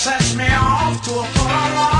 sets me off to a full